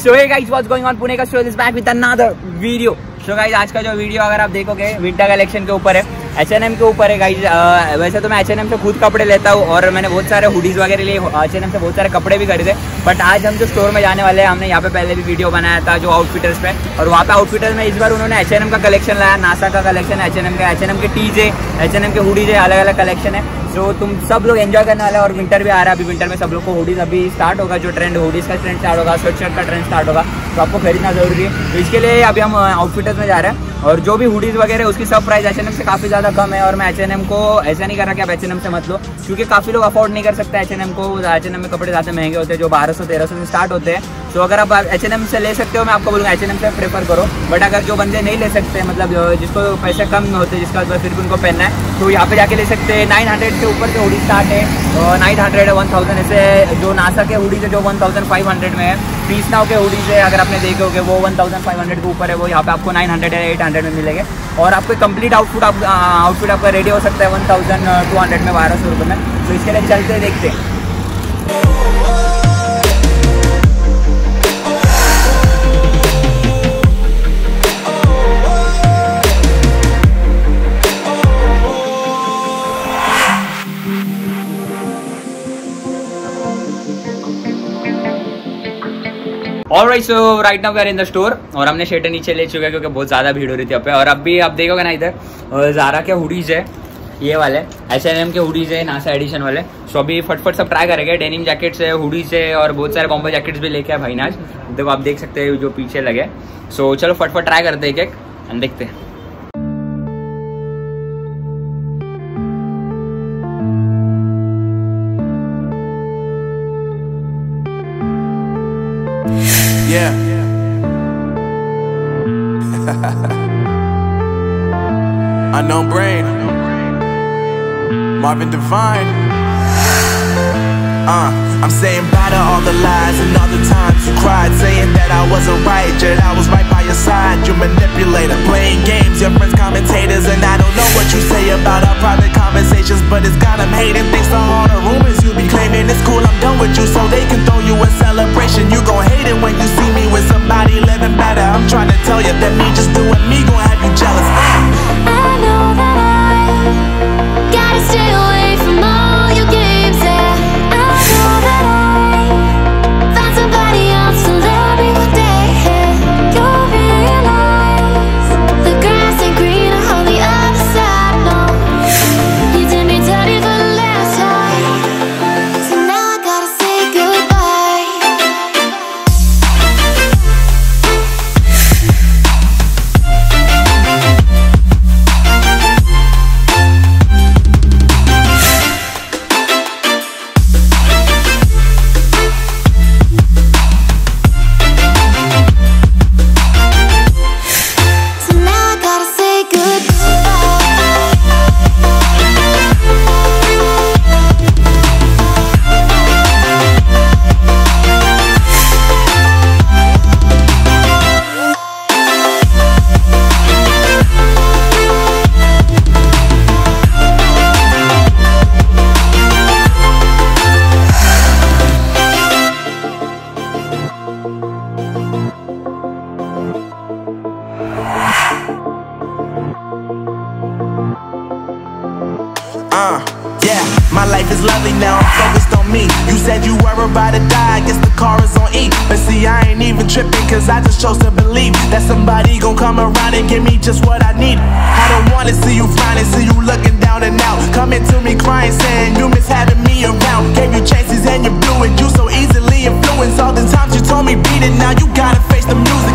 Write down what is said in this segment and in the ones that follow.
So hey guys what's going on Pune का show is back with another video so guys आज का जो video अगर आप देखोगे विंटर कलेक्शन के ऊपर है। एच एन एम के ऊपर है गाइज़ वैसे तो मैं एच एन एम से खुद कपड़े लेता हूँ और मैंने बहुत सारे हुडीज वगैरह लिए एच एन एम से बहुत सारे कपड़े भी खरीदे। बट आज हम जो स्टोर में जाने वाले हैं, हमने यहाँ पे पहले भी वीडियो बनाया था जो आउटफिटर्स पे। और वहाँ पे आउटफिटर्स में इस बार उन्होंने एच एन एम का कलेक्शन लाया। नासा का कलेक्शन एच एन एम का एच एन एम के टीज एच एन एम के हुडीज है अलग अलग कलेक्शन है। जो तुम सब लोग एंजॉय करने वाले और विंटर भी आ रहा है, अभी विंटर में सब लोग को हुडीज अभी स्टार्ट होगा, जो ट्रेंड हुडीज का ट्रेंड स्टार्ट होगा स्वेट शर्ट का ट्रेंड स्टार्ट होगा तो आपको खरीदना ज़रूरी है। तो इसके लिए अभी हम आउटफिटर्स में जा रहे हैं और जो भी हुडीज वगैरह उसकी सब प्राइस एच से काफ़ी ज़्यादा कम है और मैं एचएनएम को ऐसा नहीं कर रहा कि आप एच से मत लो, क्योंकि काफ़ी लोग अफोर्ड नहीं कर सकते एच को। एच में कपड़े ज़्यादा महँगे होते हैं, जो बारह सौ, तेरह से स्टार्ट होते हैं। तो अगर आप एच एन एम से ले सकते हो, मैं आपको बोलूँगा एच एन एम से प्रेफर करो. बट अगर जो बंदे नहीं ले सकते मतलब जिसको पैसे कम होते हैं जिसका फिर भी उनको पहनना है तो यहाँ पे जाके ले सकते हैं। नाइन हंड्रेड के ऊपर से हुडी स्टार्ट है नाइन हंड्रेड वन थाउज़ेंड ऐसे जो नासा के हुडीज है जो वन थाउज़ेंड फाइव हंड्रेड में है। पीस नाव के हुडीज है अगर आपने देखे होगे, वो वन थाउज़ेंड फाइव हंड्रेड के ऊपर है, वो यहाँ पे आपको नाइन हंड्रेड या एट हंड्रेड में मिलेंगे। और आपको कंप्लीट आउटफुट आप आउटफिट आपका रेडी हो सकता है वन थाउज़ेंड टू हंड्रेड में बारह सौ रुपये में। तो इसके लिए चलते देखते हैं। और right so right now we are in the store और हमने शेटर नीचे ले चुके हैं क्योंकि बहुत ज़्यादा भीड़ हो रही थी पे। और अब भी आप देखोगे ना इधर जारा के हुडीज है, ये वाले एस एन एम के हुडीज है नासा एडिशन वाले। सो अभी फटफट सब ट्राई करेंगे। डेनिम जैकेट्स है हुडीज है, और बहुत सारे बॉम्बे जैकेट्स भी लेके आए भाई नाज। देखो आप देख सकते हैं जो पीछे लगे। सो चलो फटफट ट्राई करते हैं एक एक देखते हैं। Yeah. Unknown brain. Marvin Divine. Uh, I'm saying bye to all the lies and all the times you cried, saying that I wasn't die, I guess the car is on E. But see, I ain't even tripping, cause I just chose to believe that somebody gon' come around and give me just what I need. I don't wanna see you frowning, see you looking down and out. Coming to me crying, saying you miss having me around. Gave you chances and you blew it, you so easily influenced. All the times you told me beat it, now you gotta face the music,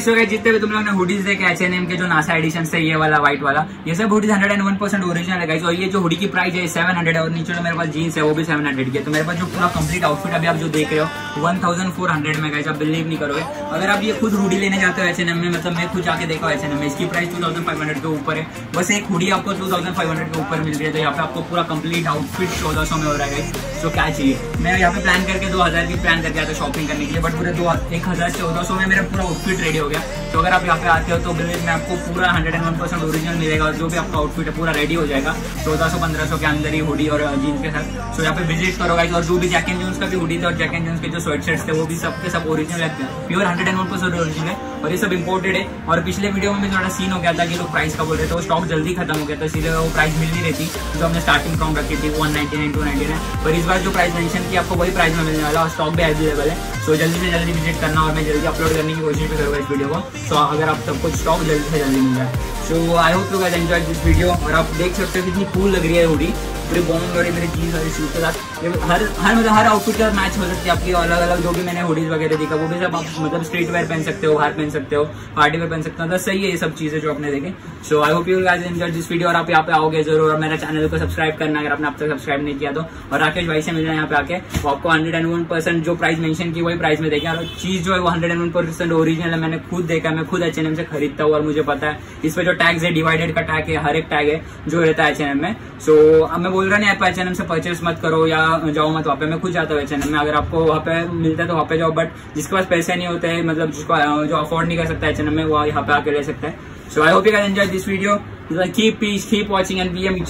और भाई सो जितने भी तुम लोग ने hoodies देखे H N M के जो नासा एडिशन से ये वाला व्हाइट वाला, ये सब hoodies hundred and one percent original है। और ये जो हुडी की प्राइस है सेवन हंड्रेड है, और नीचे जो मेरे पास जीन्स है, वो भी सेवन हंड्रेड की है. तो मेरे पास जो पूरा कंप्लीट आउटफिट अभी आप जो देख रहे हो वन थाउज़ेंड फोर हंड्रेड में गाइस आप बिलीव नहीं करोगे. अगर आप ये खुद हुडी लेने जाते हो एच एन एम में मतलब मैं खुद जाके देखा एच एन एम में, इसकी price two thousand five hundred के ऊपर है. बस एक हुडी आपको टू थाउज़ेंड फाइव हंड्रेड के ऊपर मिल रही है तो यहाँ पे आपको पूरा कंप्लीट आउटफिट चौदह सौ में हो रहा है। तो क्या चाहिए? मैं यहाँ पे प्लान करके दो हज़ार की प्लान करके आता शॉपिंग करने के लिए बट पूरे दो एक हज़ार चौदह सौ में मेरा पूरा आउटफिट रेडी हो गया तो अगर आप यहाँ पे आते हो तो बिलीव में आपको पूरा hundred and one percent original मिलेगा जो भी आपका आउटफिट है पूरा रेडी हो जाएगा। चौदह सौ, पंद्रह सौ के अंदर ही हुडी और जीन्स के साथ। सो यहाँ पे विज़िट करो और जो भी जैक एंड का भी हुडी थे और जैक एंड के जो स्वेट शर्ट्स थे, वो भी सबके सब ओरिजिनल है। Pure hundred and one percent original है और ये सब इंपोर्टेड है। और पिछले वीडियो में भी थोड़ा सीन हो गया था कि लोग प्राइस का बोल रहे थे, वो स्टॉक जल्दी खत्म हो गया था, इसीलिए वो प्राइस मिल नहीं रही थी। जो हमने स्टार्टिंग फ्रॉम रखी थी one ninety nine to ninety nine पर इस बार जो प्राइस मेंशन की आपको वही प्राइस में मिलने वाला और स्टॉक भी अवेलेबल है। सो जल्दी से जल्दी विज़िट करना और मैं जल्दी अपलोड करने की कोशिश भी करूँगा वीडियो को सो अगर आप सबको स्टॉक जल्दी से जल्दी मिल जाए। So I hope you guys enjoy this video और आप देख सकते हो कितनी कूल लग रही है हुडी पूरी बॉम्ब वाली मेरी जीन्स वाली शूज़ के साथ। हर हर मतलब हर आउटफिट का मैच हो सकती है आपकी अलग अलग जो भी मैंने हुडीज वगैरह देखा, वो भी सब आप मतलब स्ट्रीट वेयर पहन सकते हो बाहर पहन सकते हो पार्टी वेयर पहन सकते हो मतलब सही है ये सब चीज़ें जो आपने देखे। So I hope you guys enjoy this video और आप यहाँ पे आओगे ज़रूर, और मेरा चैनल को सब्सक्राइब करना अगर आपने अब तक सब्सक्राइब नहीं किया तो। और राकेश भाई से मिलना यहाँ पे आके आपको हंड्रेड एंड वन परसेंट जो प्राइस मेंशन की, वही प्राइस में देखे। और चीज़ जो है वो hundred and one percent original है, मैंने खुद देखा मैं खुद एच एन एम से खरीदता हूँ, और मुझे पता है, इस पर जो टैग्स है डिवाइडेड का टैग है, हर एक टैग है, जो रहता है एच एन एम में। सो अब मैं बोल रहा नहीं, आप एच एन एम से परचेस मत करो, या जाओ मत वहाँ पे मैं खुद जाता हूँ एच में। अगर आपको वहाँ पे मिलता है तो वहाँ पे जाओ बट जिसके पास पैसे नहीं होते हैं मतलब जिसको जो अफोर्ड नहीं कर सकता एच में वो यहाँ पे आके ले सकता है। So I hope you can enjoy this video keep peace keep watching and B M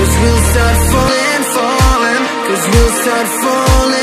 Cause we'll start falling, falling. Cause we'll start falling.